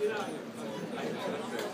Gracias.